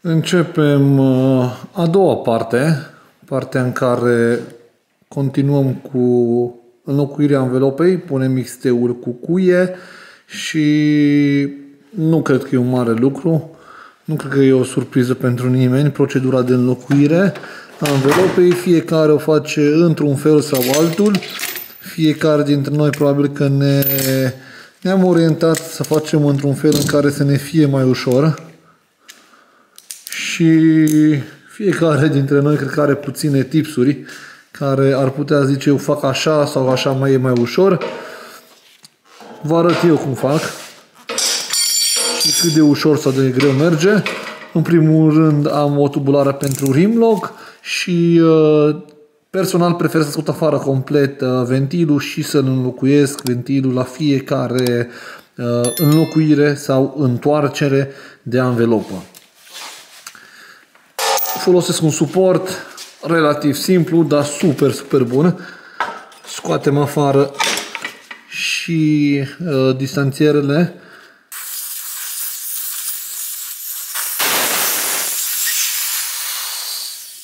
Începem uh, a doua parte, partea în care continuăm cu înlocuirea învelopei, punem XT-ul cu cuie și nu cred că e un mare lucru, nu cred că e o surpriză pentru nimeni procedura de înlocuire a învelopei, fiecare o face într-un fel sau altul, fiecare dintre noi probabil că ne, ne-am orientat să facem într-un fel în care să ne fie mai ușor și fiecare dintre noi cred că are puține tipsuri care ar putea zice eu fac așa sau așa mai e mai ușor. Vă arăt eu cum fac și cât de ușor sau de greu merge. În primul rând am o tubulară pentru rimlock și uh, personal prefer să scot afară complet uh, ventilul și să-l înlocuiesc ventilul la fiecare uh, înlocuire sau întoarcere de anvelopă. Folosesc un suport relativ simplu, dar super, super bun. Scoatem afară și uh, distanțierele.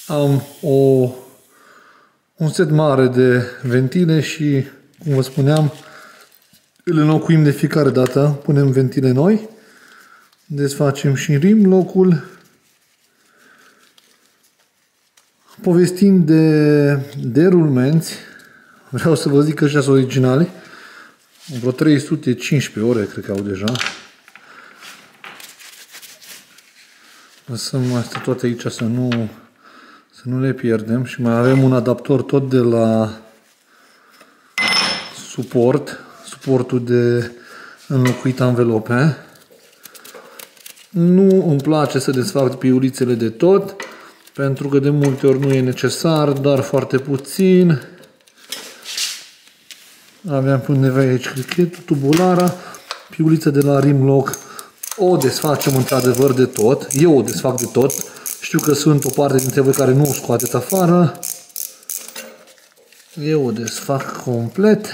Am o, un set mare de ventile și, cum vă spuneam, îl înlocuim de fiecare dată, punem ventile noi, desfacem și rimlocul Povestind de, de rulmenți, vreau să vă zic că ăștia sunt originali. Vreo 315 ore cred că au deja. Lăsăm astea toate aici să nu, să nu le pierdem și mai avem un adaptor tot de la suport, suportul de înlocuit anvelope. Nu îmi place să desfac piulițele de tot, pentru că de multe ori nu e necesar, dar foarte puțin. Aveam până nevoie aici crichetul, tubulara, piulița de la Rimlock. O desfacem într-adevăr de tot. Eu o desfac de tot. Știu că sunt o parte dintre voi care nu o scoateți afară. Eu o desfac complet.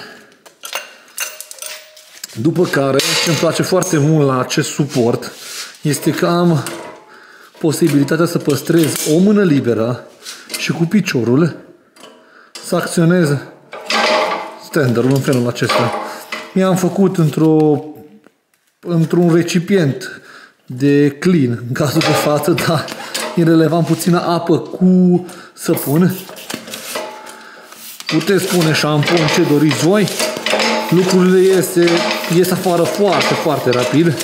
După care, ce îmi place foarte mult la acest suport, este că am posibilitatea să păstrez o mână liberă și cu piciorul să acționez standardul în felul acesta. Mi-am făcut într-o într-un recipient de clean, în cazul de față, dar irrelevant puțină apă cu săpun. Puteți pune șampon ce doriți voi. Lucrurile iese, ies afară foarte, foarte rapid.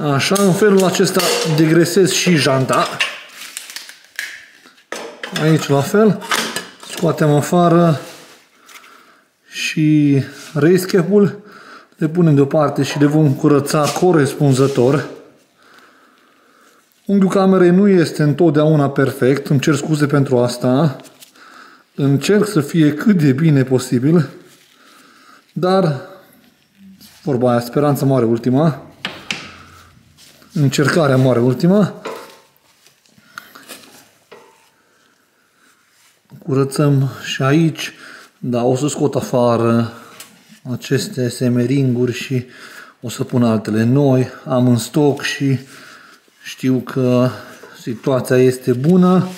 Așa, în felul acesta degresez și janta. Aici la fel. Scoatem afară și rescape-ul. Le punem deoparte și le vom curăța corespunzător. Unghiul camerei nu este întotdeauna perfect, îmi cer scuze pentru asta. Încerc să fie cât de bine posibil, dar vorba aia, speranța mare ultima încercarea mare ultima. Curățăm și aici, da, o să scot afară aceste semeringuri și o să pun altele noi. Am în stoc și știu că situația este bună.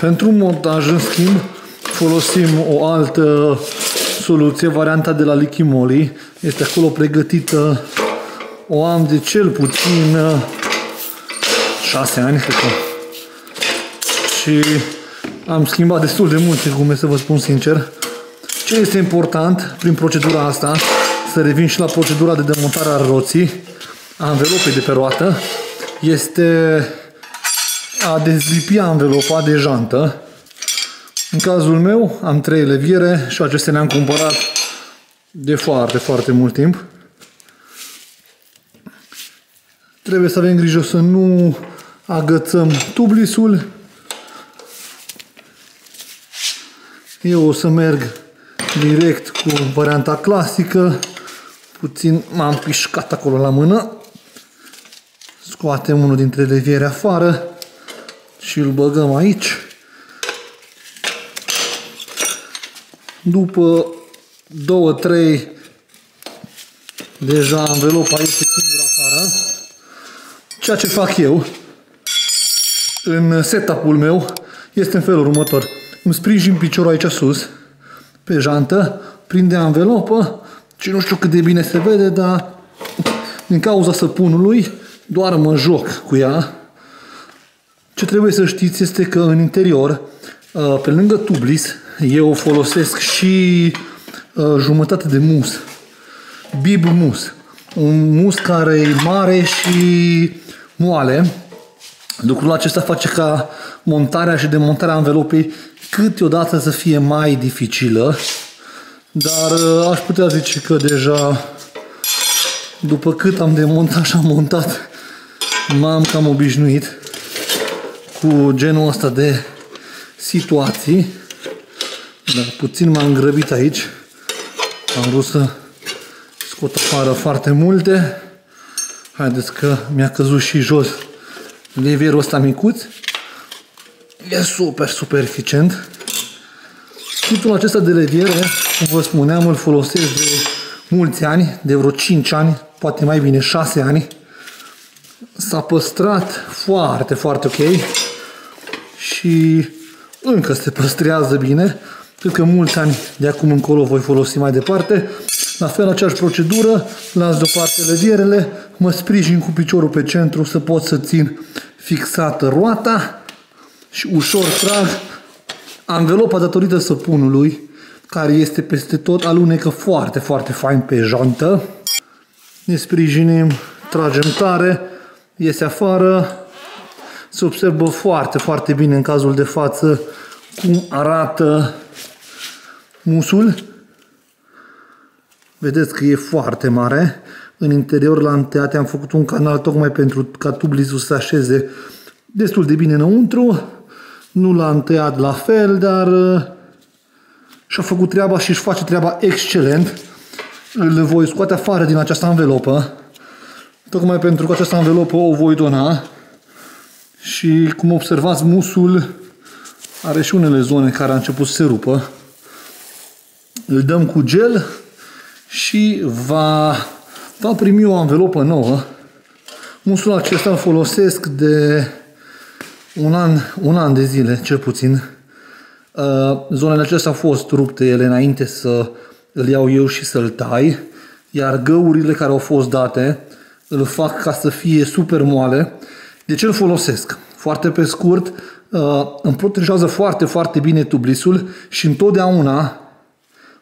Pentru montaj, în schimb, folosim o altă soluție, varianta de la Lichimoli. Este acolo pregătită, o am de cel puțin 6 ani, cred că. Și am schimbat destul de multe gume, să vă spun sincer. Ce este important prin procedura asta, să revin și la procedura de demontare a roții, a anvelopei de pe roată, este a dezlipi anvelopa de jantă în cazul meu am trei leviere și acestea le-am cumpărat de foarte, foarte mult timp. Trebuie să avem grijă să nu agățăm tublisul. Eu o să merg direct cu varianta clasică. Puțin m-am pișcat acolo la mână. Scoatem unul dintre leviere afară și îl băgăm aici. După 2-3 deja învelopa este singura afară. Ceea ce fac eu în setup-ul meu este în felul următor. Îmi sprijin piciorul aici sus, pe jantă, prinde anvelopă și nu știu cât de bine se vede, dar din cauza săpunului doar mă joc cu ea. Ce trebuie să știți este că în interior, uh, pe lângă tublis, eu folosesc și uh, jumătate de mus. Bib mus. Un mus care e mare și moale. Lucrul acesta face ca montarea și demontarea anvelopei câteodată să fie mai dificilă, dar uh, aș putea zice că deja după cât am demontat și am montat, m-am cam obișnuit cu genul ăsta de situații. Dar puțin m-am grăbit aici. Am vrut să scot afară foarte multe. Haideți că mi-a căzut și jos levierul ăsta micuț. E super, super eficient. Tipul acesta de leviere, cum vă spuneam, îl folosesc de mulți ani, de vreo 5 ani, poate mai bine 6 ani. S-a păstrat foarte, foarte ok și încă se păstrează bine. Cred că mulți ani de acum încolo voi folosi mai departe. La fel, aceeași procedură, las deoparte levierele, mă sprijin cu piciorul pe centru să pot să țin fixată roata și ușor trag. Anvelopa datorită săpunului, care este peste tot, alunecă foarte, foarte fain pe jantă. Ne sprijinim, tragem tare, iese afară. Se observă foarte, foarte bine în cazul de față cum arată musul. Vedeți că e foarte mare. În interior la înteate am făcut un canal tocmai pentru ca tublizul să așeze destul de bine înăuntru. Nu l-a întăiat la fel, dar uh, și-a făcut treaba și își face treaba excelent. Îl voi scoate afară din această anvelopă. Tocmai pentru că această anvelopă o voi dona. Și cum observați, musul are și unele zone care a început să se rupă. Îl dăm cu gel și va, va primi o anvelopă nouă. Musul acesta îl folosesc de un an, un an de zile, cel puțin. Uh, zonele acestea au fost rupte ele înainte să îl iau eu și să-l tai, iar găurile care au fost date îl fac ca să fie super moale. De ce îl folosesc? Foarte pe scurt, uh, îmi protejează foarte, foarte bine tublisul și întotdeauna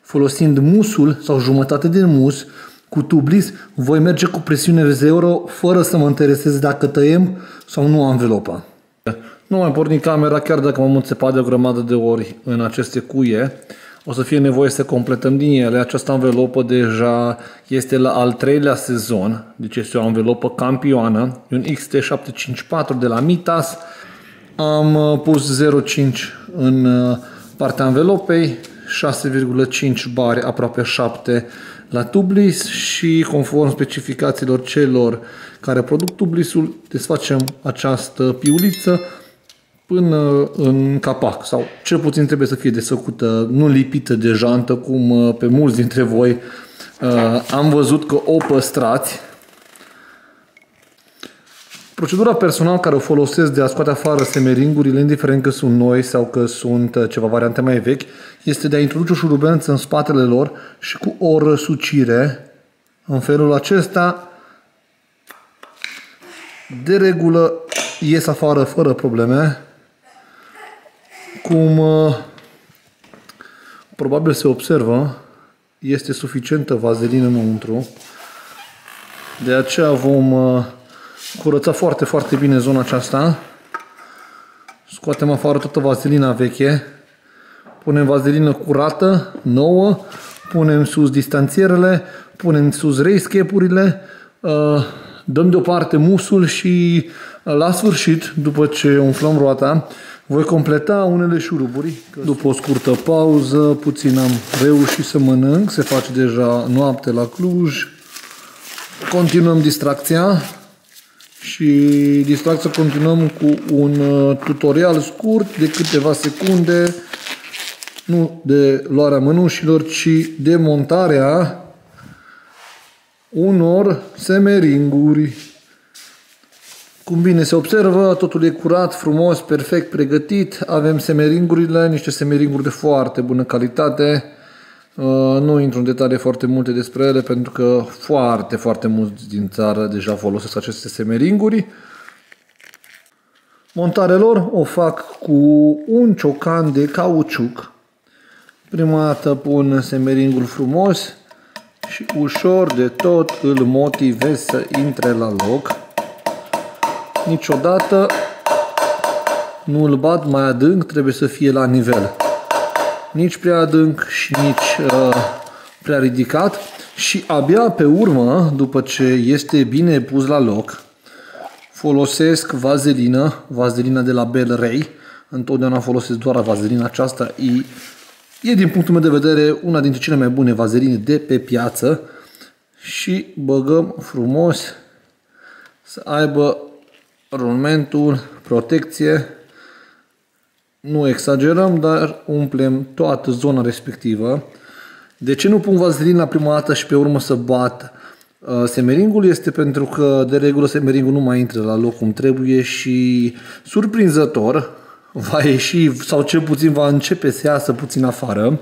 folosind musul sau jumătate din mus cu tublis, voi merge cu presiune 0 fără să mă interesez dacă tăiem sau nu anvelopa. Nu mai porni camera chiar dacă m-am înțepat de o grămadă de ori în aceste cuie. O să fie nevoie să completăm din ele. Această anvelopă deja este la al treilea sezon, deci este o anvelopă campioană, un XT754 de la Mitas. Am uh, pus 0,5 în uh, partea anvelopei, 6,5 bari, aproape 7 la tublis și conform specificațiilor celor care produc tublisul, desfacem această piuliță până în capac sau cel puțin trebuie să fie desfăcută, nu lipită de jantă, cum uh, pe mulți dintre voi uh, am văzut că o păstrați. Procedura personală care o folosesc de a scoate afară semeringurile, indiferent că sunt noi sau că sunt uh, ceva variante mai vechi, este de a introduce o șurubență în spatele lor și cu o răsucire, în felul acesta, de regulă ies afară fără probleme cum uh, probabil se observă, este suficientă vazelină înăuntru. De aceea vom uh, curăța foarte, foarte bine zona aceasta. Scoatem afară toată vazelina veche. Punem vazelină curată, nouă. Punem sus distanțierele, punem sus racecape-urile, uh, dăm deoparte musul și la sfârșit, după ce umflăm roata, voi completa unele șuruburi. După o scurtă pauză, puțin am reușit să mănânc. Se face deja noapte la Cluj. Continuăm distracția și distrag să continuăm cu un uh, tutorial scurt de câteva secunde, nu de luarea mănușilor, ci de montarea unor semeringuri. Cum bine se observă, totul e curat, frumos, perfect pregătit. Avem semeringurile, niște semeringuri de foarte bună calitate. Uh, nu intru în detalii foarte multe despre ele pentru că foarte, foarte mulți din țară deja folosesc aceste semeringuri. Montarea lor o fac cu un ciocan de cauciuc. Prima dată pun semeringul frumos și ușor de tot îl motivez să intre la loc. Niciodată nu îl bat mai adânc, trebuie să fie la nivel nici prea adânc și nici uh, prea ridicat și abia pe urmă, după ce este bine pus la loc, folosesc vazelină, vazelina de la Bel Rey. Întotdeauna folosesc doar vazelina aceasta. E, e din punctul meu de vedere una dintre cele mai bune vazeline de pe piață și băgăm frumos să aibă rulmentul, protecție nu exagerăm, dar umplem toată zona respectivă. De ce nu pun vazelina prima dată și pe urmă să bat uh, semeringul? Este pentru că de regulă semeringul nu mai intră la loc cum trebuie și surprinzător va ieși sau cel puțin va începe să iasă puțin afară.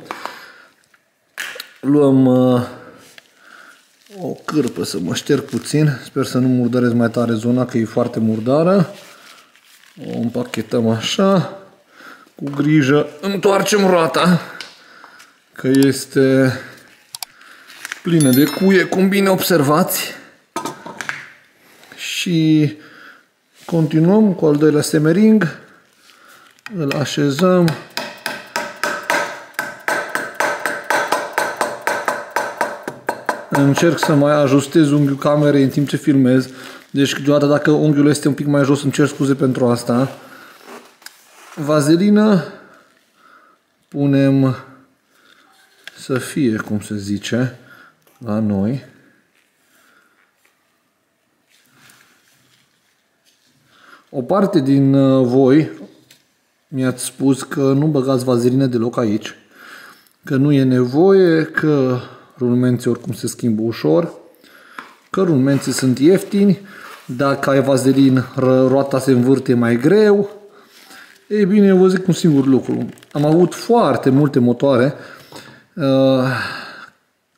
Luăm uh, o cârpă să mă șterg puțin. Sper să nu murdăresc mai tare zona că e foarte murdară. O împachetăm așa cu grijă întoarcem roata că este plină de cuie, cum bine observați. Și continuăm cu al doilea semering. Îl așezăm. Încerc să mai ajustez unghiul camerei în timp ce filmez. Deci câteodată dacă unghiul este un pic mai jos, îmi cer scuze pentru asta. Vazelină punem să fie, cum se zice, la noi. O parte din uh, voi mi-ați spus că nu băgați vazelină deloc aici, că nu e nevoie, că rulmenții oricum se schimbă ușor, că rulmenții sunt ieftini, dacă ai vazelin, roata se învârte mai greu, ei bine, eu vă zic un singur lucru. Am avut foarte multe motoare uh,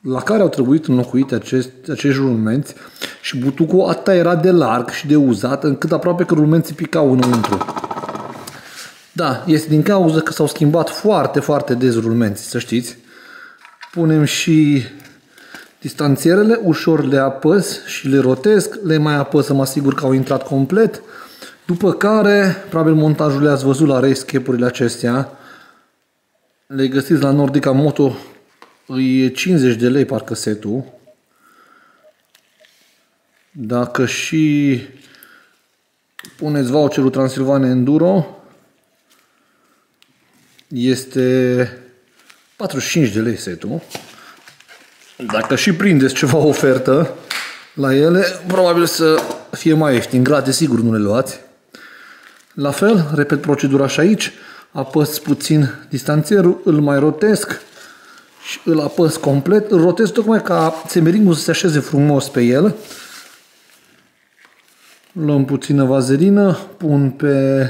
la care au trebuit înlocuite acest, acești rulmenți și butucul atât era de larg și de uzat încât aproape că rulmenții picau înăuntru. Da, este din cauza că s-au schimbat foarte, foarte des rulmenții, să știți. Punem și distanțierele, ușor le apăs și le rotesc, le mai apăs să mă asigur că au intrat complet. După care, probabil montajul le-ați văzut la race acestea. Le găsiți la Nordica Moto. E 50 de lei parcă setul. Dacă și puneți voucherul Transilvania Enduro, este 45 de lei setul. Dacă și prindeți ceva ofertă la ele, probabil să fie mai ieftin. Gratis, sigur nu le luați. La fel, repet procedura și aici, apăs puțin distanțierul, îl mai rotesc și îl apăs complet, îl rotez tocmai ca semeringul să se așeze frumos pe el. Luăm puțină vazelină, pun pe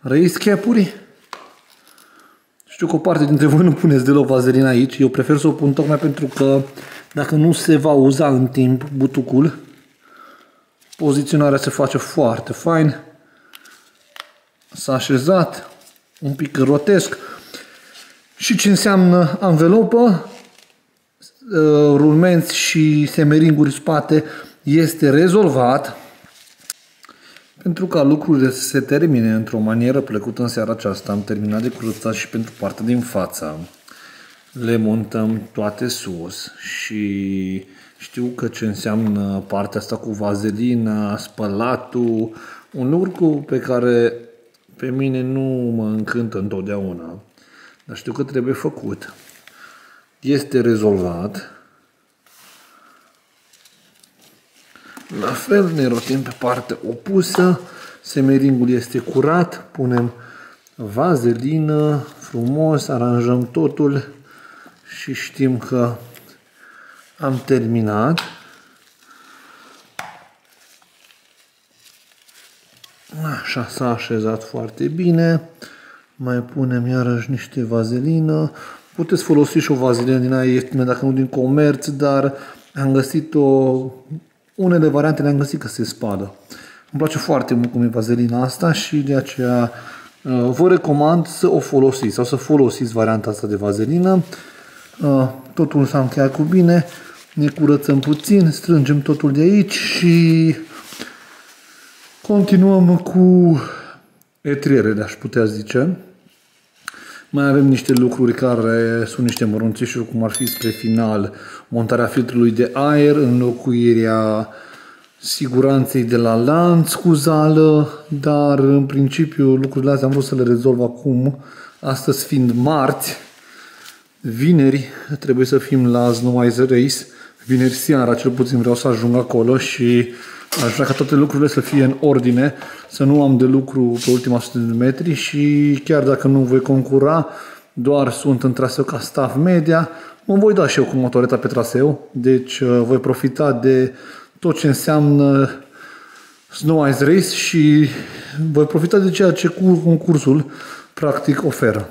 race Știu că o parte dintre voi nu puneți deloc vazelină aici, eu prefer să o pun tocmai pentru că dacă nu se va uza în timp butucul, poziționarea se face foarte fain s-a așezat, un pic rotesc. Și ce înseamnă anvelopă, uh, rulmenți și semeringuri spate este rezolvat pentru ca lucrurile să se termine într-o manieră plăcută în seara aceasta. Am terminat de curățat și pentru partea din față. Le montăm toate sus și știu că ce înseamnă partea asta cu vazelina, spălatul, un lucru pe care pe mine nu mă încântă întotdeauna, dar știu că trebuie făcut. Este rezolvat. La fel, ne rotim pe partea opusă. Semeringul este curat. Punem vazelină, frumos, aranjăm totul și știm că am terminat. Așa s-a așezat foarte bine. Mai punem iarăși niște vazelină. Puteți folosi și o vazelină din aia ieftină, dacă nu din comerț, dar am găsit o... Unele variante le-am găsit că se spadă. Îmi place foarte mult cum e vazelina asta și de aceea uh, vă recomand să o folosiți sau să folosiți varianta asta de vazelină. Uh, totul s-a încheiat cu bine. Ne curățăm puțin, strângem totul de aici și continuăm cu etrierele, aș putea zice. Mai avem niște lucruri care sunt niște mărunțișuri, cum ar fi spre final montarea filtrului de aer, înlocuirea siguranței de la lanț cu zală, dar în principiu lucrurile astea am vrut să le rezolv acum, astăzi fiind marți, vineri trebuie să fim la Snow Ice Race, vineri seara cel puțin vreau să ajung acolo și Aș vrea ca toate lucrurile să fie în ordine, să nu am de lucru pe ultima 100 de metri și chiar dacă nu voi concura, doar sunt în traseu ca staff media, mă voi da și eu cu motoreta pe traseu, deci uh, voi profita de tot ce înseamnă Snow Ice Race și voi profita de ceea ce concursul practic oferă.